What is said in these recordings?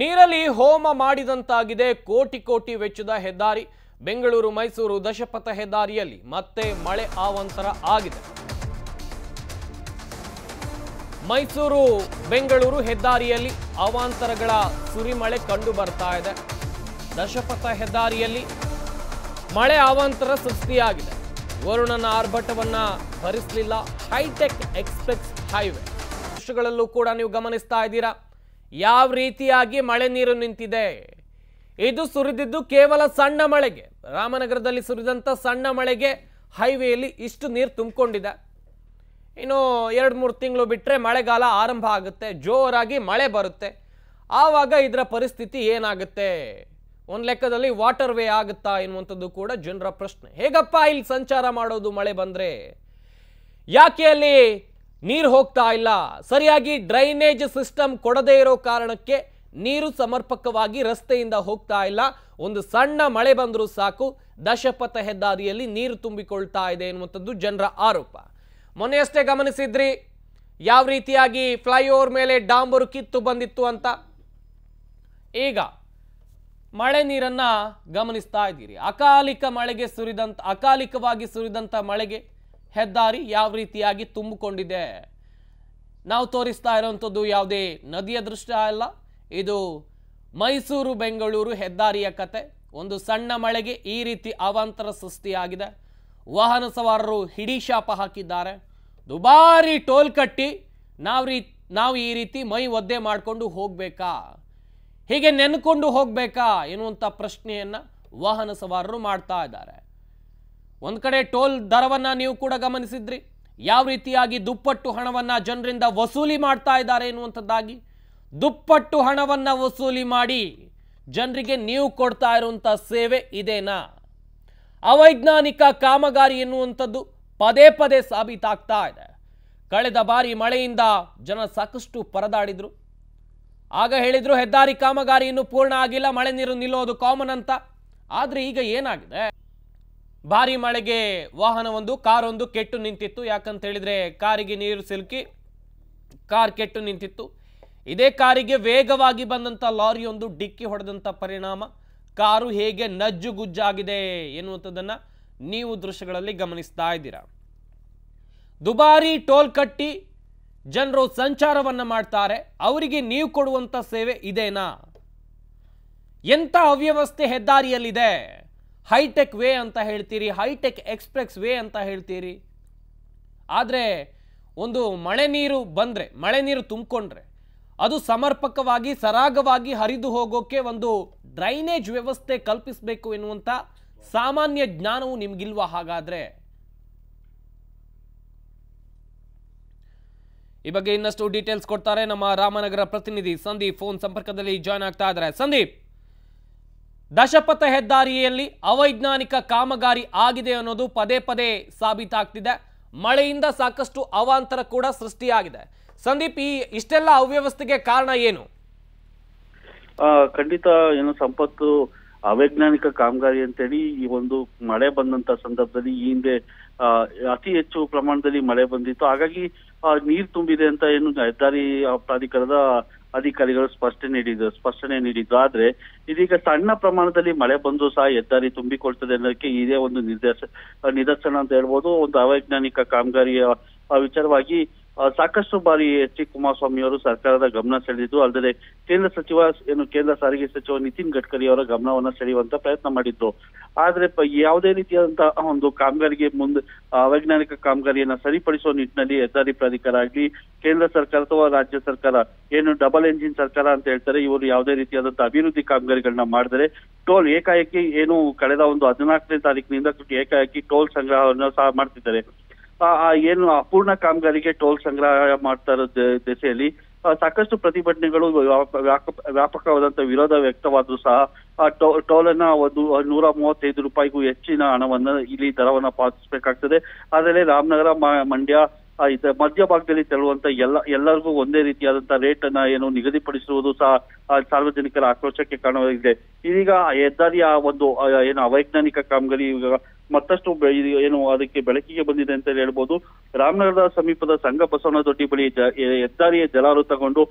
ನೀರಲ್ಲಿ ಹೋಮ ಮಾಡಿದಂತಾಗಿದೆ. ಕೋಟಿ ಕೋಟಿ ವೆಚ್ಚದ ಹೆದ್ದಾರಿ. ಬೆಂಗಳೂರು, ಮೈಸೂರು ದಶಪಥ ಹೆದ್ದಾರಿಯಲ್ಲಿ ಮತ್ತೆ ಮಳೆ ಆವಂತರ ಆಗಿದೆ. ಮೈಸೂರು, ಬೆಂಗಳೂರು ಹೆದ್ದಾರಿಯಲ್ಲಿ ಅವಾಂತರಗಳ ಸುರಿಮಳೆ ಕಂಡು ಬರ್ತಾ ಇದೆ. ದಶಪಥ ಹೆದ್ದಾರಿಯಲ್ಲಿ ಮಳೆ ಅವಾಂತರ ಸೃಷ್ಟಿಯಾಗಿದೆ. ವರುಣನ ಆರ್ಭಟವನ್ನ ಭರಿಸಲಿಲ್ಲ ಹೈಟೆಕ್ ಎಕ್ಸ್ಪ್ರೆಸ್ ಹೈವೇ. ವರ್ಷಗಳಲ್ಲೂ ಕೂಡ ನೀವು ಗಮನಿಸ್ತಾ ಇದ್ದೀರಾ? ಯಾವ ರೀತಿಯಾಗಿ ಮಳೆ ನೀರು ನಿಂತಿದೆ? ಇದು ಸುರಿದಿದ್ದು ಕೇವಲ ಸಣ್ಣ ಮಳೆಗೆ. ರಾಮನಗರದಲ್ಲಿ ಸುರಿದಂಥ ಸಣ್ಣ ಮಳೆಗೆ ಹೈವೇಯಲ್ಲಿ ಇಷ್ಟು ನೀರು ತುಂಬಿಕೊಂಡಿದೆ. ಇನ್ನು ಎರಡು ಮೂರು ತಿಂಗಳು ಬಿಟ್ಟರೆ ಮಳೆಗಾಲ ಆರಂಭ ಆಗುತ್ತೆ. ಜೋರಾಗಿ ಮಳೆ ಬರುತ್ತೆ. ಆವಾಗ ಇದರ ಪರಿಸ್ಥಿತಿ ಏನಾಗುತ್ತೆ? ಒಂದು ಲೆಕ್ಕದಲ್ಲಿ ವಾಟರ್ ವೇ ಆಗುತ್ತಾ ಎನ್ನುವಂಥದ್ದು ಕೂಡ ಜನರ ಪ್ರಶ್ನೆ. ಹೇಗಪ್ಪ ಇಲ್ಲಿ ಸಂಚಾರ ಮಾಡೋದು ಮಳೆ ಬಂದರೆ? ಯಾಕೆ ಅಲ್ಲಿ ನೀರು ಹೋಗ್ತಾ ಇಲ್ಲ. ಸರಿಯಾಗಿ ಡ್ರೈನೇಜ್ ಸಿಸ್ಟಮ್ ಕೊಡದೇ ಇರೋ ಕಾರಣಕ್ಕೆ ನೀರು ಸಮರ್ಪಕವಾಗಿ ರಸ್ತೆಯಿಂದ ಹೋಗ್ತಾ ಇಲ್ಲ. ಒಂದು ಸಣ್ಣ ಮಳೆ ಬಂದರೂ ಸಾಕು. ದಶಪಥ ಹೆದ್ದಾರಿಯಲ್ಲಿ ನೀರು ತುಂಬಿಕೊಳ್ತಾ ಇದೆ ಎನ್ನುವಂಥದ್ದು ಜನರ ಆರೋಪ. ಮೊನ್ನೆಯಷ್ಟೇ ಗಮನಿಸಿದ್ರಿ, ಯಾವ ರೀತಿಯಾಗಿ ಫ್ಲೈಓವರ್ ಮೇಲೆ ಡಾಂಬರು ಕಿತ್ತು ಬಂದಿತ್ತು ಅಂತ? ಈಗ ಮಳೆ ನೀರನ್ನ ಗಮನಿಸ್ತಾ ಇದ್ದೀರಿ. ಅಕಾಲಿಕ ಮಳೆಗೆ ಸುರಿದಂತ, ಅಕಾಲಿಕವಾಗಿ ಸುರಿದಂತ ಮಳೆಗೆ ಹೆದ್ದಾರಿ ಯಾವ ರೀತಿಯಾಗಿ ತುಂಬಿಕೊಂಡಿದೆ? ನಾವು ತೋರಿಸ್ತಾ ಇರುವಂಥದ್ದು ಯಾವುದೇ ನದಿಯ ದೃಷ್ಟ ಅಲ್ಲ. ಇದು ಮೈಸೂರು, ಬೆಂಗಳೂರು ಹೆದ್ದಾರಿಯ ಕತೆ. ಒಂದು ಸಣ್ಣ ಮಳೆಗೆ ಈ ರೀತಿ ಅವಾಂತರ ಸೃಷ್ಟಿಯಾಗಿದೆ. ವಾಹನ ಸವಾರರು ಹಿಡಿ ಶಾಪ ಹಾಕಿದ್ದಾರೆ. ದುಬಾರಿ ಟೋಲ್ ಕಟ್ಟಿ ನಾವು ರೀ, ನಾವು ಈ ರೀತಿ ಮೈ ಒದ್ದೆ ಮಾಡಿಕೊಂಡು ಹೋಗಬೇಕಾ? ಹೀಗೆ ನೆನ್ಕೊಂಡು ಹೋಗಬೇಕಾ? ಎನ್ನುವಂಥ ಪ್ರಶ್ನೆಯನ್ನು ವಾಹನ ಸವಾರರು ಮಾಡ್ತಾ ಇದ್ದಾರೆ. ಒಂದು ಕಡೆ ಟೋಲ್ ದರವನ್ನ ನೀವು ಕೂಡ ಗಮನಿಸಿದ್ರಿ. ಯಾವ ರೀತಿಯಾಗಿ ದುಪ್ಪಟ್ಟು ಹಣವನ್ನ ಜನರಿಂದ ವಸೂಲಿ ಮಾಡ್ತಾ ಇದ್ದಾರೆ ಎನ್ನುವಂಥದ್ದಾಗಿ. ದುಪ್ಪಟ್ಟು ಹಣವನ್ನ ವಸೂಲಿ ಮಾಡಿ ಜನರಿಗೆ ನೀವು ಕೊಡ್ತಾ ಇರುವಂಥ ಸೇವೆ ಇದೇನಾ? ಅವೈಜ್ಞಾನಿಕ ಕಾಮಗಾರಿ ಎನ್ನುವಂಥದ್ದು ಪದೇ ಪದೇ ಸಾಬೀತಾಗ್ತಾ ಇದೆ. ಕಳೆದ ಬಾರಿ ಮಳೆಯಿಂದ ಜನ ಸಾಕಷ್ಟು ಪರದಾಡಿದ್ರು. ಆಗ ಹೇಳಿದರು, ಹೆದ್ದಾರಿ ಕಾಮಗಾರಿ ಇನ್ನೂ ಪೂರ್ಣ ಆಗಿಲ್ಲ, ಮಳೆ ನೀರು ನಿಲ್ಲೋದು ಕಾಮನ್ ಅಂತ. ಆದ್ರೆ ಈಗ ಏನಾಗಿದೆ? ಭಾರಿ ಮಳೆಗೆ ವಾಹನವೊಂದು, ಕಾರೊಂದು ಕೆಟ್ಟು ನಿಂತಿತ್ತು. ಯಾಕಂತ ಹೇಳಿದ್ರೆ ಕಾರಿಗೆ ನೀರು ಸಿಲುಕಿ ಕಾರ್ ಕೆಟ್ಟು ನಿಂತಿತ್ತು. ಇದೇ ಕಾರಿಗೆ ವೇಗವಾಗಿ ಬಂದಂಥ ಲಾರಿಯೊಂದು ಡಿಕ್ಕಿ ಹೊಡೆದಂಥ ಪರಿಣಾಮ. ಕಾರು ಹೇಗೆ ನಜ್ಜುಗುಜ್ಜಾಗಿದೆ ಎನ್ನುವಂಥದ್ದನ್ನು ನೀವು ದೃಶ್ಯಗಳಲ್ಲಿ ಗಮನಿಸ್ತಾ ಇದ್ದೀರಾ. ದುಬಾರಿ ಟೋಲ್ ಕಟ್ಟಿ ಜನರು ಸಂಚಾರವನ್ನ ಮಾಡ್ತಾರೆ. ಅವರಿಗೆ ನೀವು ಕೊಡುವಂಥ ಸೇವೆ ಇದೇನಾ? ಎಂಥ ಅವ್ಯವಸ್ಥೆ ಹೆದ್ದಾರಿಯಲ್ಲಿದೆ? ಹೈಟೆಕ್ ವೇ ಅಂತ ಹೇಳ್ತೀರಿ, ಹೈಟೆಕ್ ಎಕ್ಸ್ಪ್ರೆಸ್ ವೇ ಅಂತ ಹೇಳ್ತೀರಿ. ಆದರೆ ಒಂದು ಮಳೆ ನೀರು ಬಂದರೆ, ಮಳೆ ನೀರು ತುಂಬಿಕೊಂಡ್ರೆ, ಅದು ಸಮರ್ಪಕವಾಗಿ, ಸರಾಗವಾಗಿ ಹರಿದು ಹೋಗೋಕೆ ಒಂದು ಡ್ರೈನೇಜ್ ವ್ಯವಸ್ಥೆ ಕಲ್ಪಿಸಬೇಕು ಎನ್ನುವಂಥ ಸಾಮಾನ್ಯ ಜ್ಞಾನವು ನಿಮಗಿಲ್ವ ಹಾಗಾದರೆ? ಈ ಬಗ್ಗೆ ಇನ್ನಷ್ಟು ಡೀಟೇಲ್ಸ್ ಕೊಡ್ತಾರೆ ನಮ್ಮ ರಾಮನಗರ ಪ್ರತಿನಿಧಿ ಸಂದೀಪ್. ಫೋನ್ ಸಂಪರ್ಕದಲ್ಲಿ ಜಾಯ್ನ್ ಆಗ್ತಾ ಇದ್ದಾರೆ. ಸಂದೀಪ್! ದಶಪಥ ಹೆದ್ದಾರಿಯಲ್ಲಿ ಅವೈಜ್ಞಾನಿಕ ಕಾಮಗಾರಿ ಆಗಿದೆ ಅನ್ನೋದು ಪದೇ ಪದೇ ಸಾಬೀತಾಗ್ತಿದೆ. ಮಳೆಯಿಂದ ಸಾಕಷ್ಟು ಅವಾಂತರ ಕೂಡ ಸೃಷ್ಟಿಯಾಗಿದೆ. ಸಂದೀಪ್, ಈ ಇಷ್ಟೆಲ್ಲ ಅವ್ಯವಸ್ಥೆಗೆ ಕಾರಣ ಏನು? ಖಂಡಿತ ಏನು ಸಂಪತ್ತು, ಅವೈಜ್ಞಾನಿಕ ಕಾಮಗಾರಿ ಅಂತೇಳಿ ಈ ಒಂದು ಮಳೆ ಬಂದಂತ ಸಂದರ್ಭದಲ್ಲಿ ಈ ಹಿಂದೆ ಅತಿ ಹೆಚ್ಚು ಪ್ರಮಾಣದಲ್ಲಿ ಮಳೆ ಬಂದಿತ್ತು. ಹಾಗಾಗಿ ನೀರು ತುಂಬಿದೆ ಅಂತ ಏನು ಹೆದ್ದಾರಿ ಪ್ರಾಧಿಕಾರದ ಅಧಿಕಾರಿಗಳು ಸ್ಪಷ್ಟನೆ ನೀಡಿದ್ರು ಸ್ಪಷ್ಟನೆ ನೀಡಿದ್ರು ಆದ್ರೆ, ಇದೀಗ ಸಣ್ಣ ಪ್ರಮಾಣದಲ್ಲಿ ಮಳೆ ಬಂದು ಸಹ ಹೆದ್ದಾರಿ ತುಂಬಿಕೊಳ್ತದೆ ಅನ್ನೋದಕ್ಕೆ ಇದೇ ಒಂದು ನಿರ್ದೇಶ, ನಿದರ್ಶನ ಅಂತ ಹೇಳ್ಬೋದು. ಒಂದು ಅವೈಜ್ಞಾನಿಕ ಕಾಮಗಾರಿಯ ವಿಚಾರವಾಗಿ ಸಾಕಷ್ಟು ಬಾರಿ ಎಚ್ ಡಿ ಕುಮಾರಸ್ವಾಮಿ ಅವರು ಸರ್ಕಾರದ ಗಮನ ಸೆಳೆದಿದ್ದು, ಅಲ್ಲದೆ ಕೇಂದ್ರ ಸಚಿವ ಏನು ಕೇಂದ್ರ ಸಾರಿಗೆ ಸಚಿವ ನಿತಿನ್ ಗಡ್ಕರಿ ಅವರ ಗಮನವನ್ನ ಸೆಳೆಯುವಂತ ಪ್ರಯತ್ನ ಮಾಡಿದ್ರು. ಆದ್ರೆ ಯಾವುದೇ ರೀತಿಯಾದಂತಹ ಒಂದು ಕಾಮಗಾರಿಗೆ ಮುಂದೆ ಅವೈಜ್ಞಾನಿಕ ಕಾಮಗಾರಿಯನ್ನ ಸರಿಪಡಿಸುವ ನಿಟ್ಟಿನಲ್ಲಿ ಹೆದ್ದಾರಿ ಪ್ರಾಧಿಕಾರ ಆಗ್ಲಿ, ಕೇಂದ್ರ ಸರ್ಕಾರ ಅಥವಾ ರಾಜ್ಯ ಸರ್ಕಾರ, ಏನು ಡಬಲ್ ಎಂಜಿನ್ ಸರ್ಕಾರ ಅಂತ ಹೇಳ್ತಾರೆ, ಇವರು ಯಾವುದೇ ರೀತಿಯಾದಂತಹ ಅಭಿವೃದ್ಧಿ ಕಾಮಗಾರಿಗಳನ್ನ ಮಾಡಿದರೆ, ಟೋಲ್ ಏಕಾಏಕಿ ಏನು ಕಳೆದ ಒಂದು ಹದಿನಾಲ್ಕನೇ ತಾರೀಕಿನಿಂದ ಏಕಾಏಕಿ ಟೋಲ್ ಸಂಗ್ರಹವನ್ನು ಸಹ ಮಾಡ್ತಿದ್ದಾರೆ. ಏನು ಅಪೂರ್ಣ ಕಾಮಗಾರಿಗೆ ಟೋಲ್ ಸಂಗ್ರಹ ಮಾಡ್ತಾ ಇರೋ ದೆಸೆಯಲ್ಲಿ ಸಾಕಷ್ಟು ಪ್ರತಿಭಟನೆಗಳು ವ್ಯಾಪ- ವ್ಯಾಪ- ವ್ಯಾಪಕವಾದಂತ ವಿರೋಧ ವ್ಯಕ್ತವಾದ್ರು ಸಹ ಟೋಲ್ ಅನ್ನ ಒಂದು ನೂರ ಮೂವತ್ತೈದು ರೂಪಾಯಿಗೂ ಹೆಚ್ಚಿನ ಹಣವನ್ನ ಇಲ್ಲಿ ದರವನ್ನ ಪಾವತಿಸಬೇಕಾಗ್ತದೆ. ಅದರಲ್ಲಿ ರಾಮನಗರ ಮಂಡ್ಯ ಮಧ್ಯ ಭಾಗದಲ್ಲಿ ತೆರಳುವಂತ ಎಲ್ಲ, ಎಲ್ಲರಿಗೂ ಒಂದೇ ರೀತಿಯಾದಂತಹ ರೇಟ್ ಅನ್ನ ಏನು ನಿಗದಿಪಡಿಸುವುದು ಸಹ ಸಾರ್ವಜನಿಕರ ಆಕ್ರೋಶಕ್ಕೆ ಕಾರಣವಾಗಿದೆ. ಇದೀಗ ಹೆದ್ದಾರಿಯ ಒಂದು ಏನು ಅವೈಜ್ಞಾನಿಕ ಕಾಮಗಾರಿ ಮತ್ತಷ್ಟು ಏನು ಅದಕ್ಕೆ ಬೆಳಕಿಗೆ ಬಂದಿದೆ ಅಂತ ಹೇಳ್ಬೋದು. ರಾಮನಗರದ ಸಮೀಪದ ಸಂಘ ಬಸವನ ದೊಡ್ಡಿ ಬಳಿ ಹೆದ್ದಾರಿಯ ಜಲಾವೃತಗೊಂಡು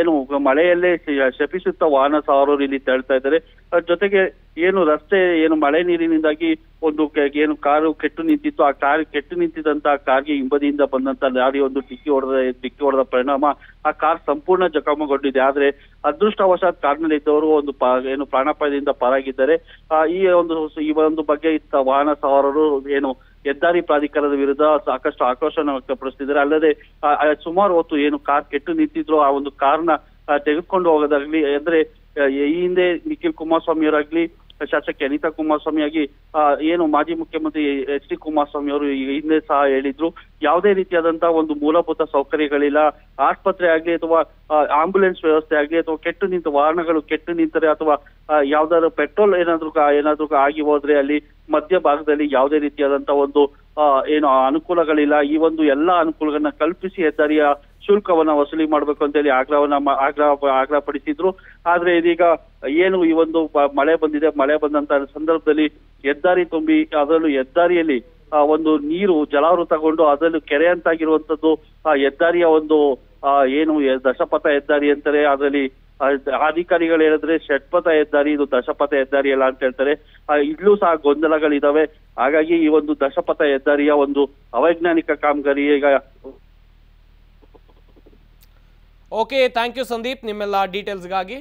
ಏನು ಮಳೆಯಲ್ಲೇ ಶಪಿಸುತ್ತಾ ವಾಹನ ಸವಾರರು ಇಲ್ಲಿ ತೆರಳ್ತಾ ಇದ್ದಾರೆ. ಜೊತೆಗೆ ಏನು ರಸ್ತೆ, ಏನು ಮಳೆ ನೀರಿನಿಂದಾಗಿ ಒಂದು ಏನು ಕಾರು ಕೆಟ್ಟು ನಿಂತಿತ್ತು ಆ ಕಾರ್ ಕೆಟ್ಟು ನಿಂತಿದ್ದಂತ ಕಾರ್ಗೆ ಹಿಂಬದಿಯಿಂದ ಬಂದಂತ ಲಾರಿ ಒಂದು ಡಿಕ್ಕಿ ಹೊಡೆದ ಡಿಕ್ಕಿ ಹೊಡೆದ ಪರಿಣಾಮ ಆ ಕಾರ್ ಸಂಪೂರ್ಣ ಜಖಮಗೊಂಡಿದೆ. ಆದ್ರೆ ಅದೃಷ್ಟವಶಾತ್ ಕಾರ್ನಲ್ಲಿ ಇದ್ದವರು ಒಂದು ಏನು ಪ್ರಾಣಾಪಾಯದಿಂದ ಪಾರಾಗಿದ್ದಾರೆ. ಆ, ಈ ಒಂದು ಈ ಒಂದು ಬಗ್ಗೆ ಇತ್ತ ವಾಹನ ಸವಾರರು ಏನು ಹೆದ್ದಾರಿ ಪ್ರಾಧಿಕಾರದ ವಿರುದ್ಧ ಸಾಕಷ್ಟು ಆಕ್ರೋಶನ ವ್ಯಕ್ತಪಡಿಸಿದ್ದಾರೆ ಅಲ್ಲದೆ ಆ, ಆ, ಸುಮಾರು ಹೊತ್ತು ಏನು ಕಾರ್ ಕೆಟ್ಟು ನಿಂತಿದ್ರು ಆ ಒಂದು ಕಾರ್ನ ತೆಗೆದುಕೊಂಡು ಹೋಗೋದಾಗ್ಲಿ ಅಂದ್ರೆ ಈ ಹಿಂದೆ ನಿಖಿಲ್ ಕುಮಾರಸ್ವಾಮಿ ಅವರಾಗ್ಲಿ ಶಾಸಕಿ ಅನಿತಾ ಕುಮಾರಸ್ವಾಮಿ ಆಗಿ ಆ, ಏನು ಮಾಜಿ ಮುಖ್ಯಮಂತ್ರಿ ಎಚ್ ಡಿ ಕುಮಾರಸ್ವಾಮಿ ಅವರು ಹಿಂದೆ ಸಹ ಹೇಳಿದ್ರು. ಯಾವುದೇ ರೀತಿಯಾದಂತಹ ಒಂದು ಮೂಲಭೂತ ಸೌಕರ್ಯಗಳಿಲ್ಲ. ಆಸ್ಪತ್ರೆ ಆಗ್ಲಿ ಅಥವಾ ಆಂಬುಲೆನ್ಸ್ ವ್ಯವಸ್ಥೆ ಆಗ್ಲಿ ಅಥವಾ ಕೆಟ್ಟು ನಿಂತ ವಾಹನಗಳು ಕೆಟ್ಟು ನಿಂತರೆ ಅಥವಾ ಯಾವ್ದಾದ್ರು ಪೆಟ್ರೋಲ್ ಏನಾದ್ರು ಏನಾದ್ರು ಆಗಿ ಹೋದ್ರೆ ಅಲ್ಲಿ ಮಧ್ಯ ಭಾಗದಲ್ಲಿ ಯಾವುದೇ ರೀತಿಯಾದಂತಹ ಒಂದು ಏನು ಅನುಕೂಲಗಳಿಲ್ಲ. ಈ ಒಂದು ಎಲ್ಲಾ ಅನುಕೂಲಗಳನ್ನ ಕಲ್ಪಿಸಿ ಹೆದ್ದಾರಿಯ ಶುಲ್ಕವನ್ನ ವಸೂಲಿ ಮಾಡ್ಬೇಕು ಅಂತ ಹೇಳಿ ಆಗ್ರಹವನ್ನ ಆಗ್ರಹ ಆಗ್ರಹ ಪಡಿಸಿದ್ರು ಆದ್ರೆ ಇದೀಗ ಏನು ಈ ಒಂದು ಮಳೆ ಬಂದಿದೆ. ಮಳೆ ಬಂದಂತ ಸಂದರ್ಭದಲ್ಲಿ ಹೆದ್ದಾರಿ ತುಂಬಿ ಅದರಲ್ಲೂ ಹೆದ್ದಾರಿಯಲ್ಲಿ ಒಂದು ನೀರು ಜಲಾವೃತಗೊಂಡು ಅದರಲ್ಲೂ ಕೆರೆ ಅಂತಾಗಿರುವಂತದ್ದು ಆ ಹೆದ್ದಾರಿಯ ಒಂದು ಆ, ಏನು ದಶಪಥ ಹೆದ್ದಾರಿ ಅಂತಾರೆ. ಅದರಲ್ಲಿ ಅಧಿಕಾರಿಗಳು ಹೇಳಿದ್ರೆ ಷಟ್ಪಥ ಹೆದ್ದಾರಿ ಇದು ದಶಪಥ ಹೆದ್ದಾರಿ ಅಲ್ಲ ಅಂತ ಹೇಳ್ತಾರೆ. ಇಲ್ಲೂ ಸಹ ಗೊಂದಲಗಳಿದಾವೆ. ಹಾಗಾಗಿ ಈ ಒಂದು ದಶಪಥ ಹೆದ್ದಾರಿಯ ಒಂದು ಅವೈಜ್ಞಾನಿಕ ಕಾಮಗಾರಿ ಈಗ ಓಕೆ ಥ್ಯಾಂಕ್ ಯು ಸಂದೀಪ್ ನಿಮ್ಮೆಲ್ಲ ಡೀಟೇಲ್ಸ್ಗಾಗಿ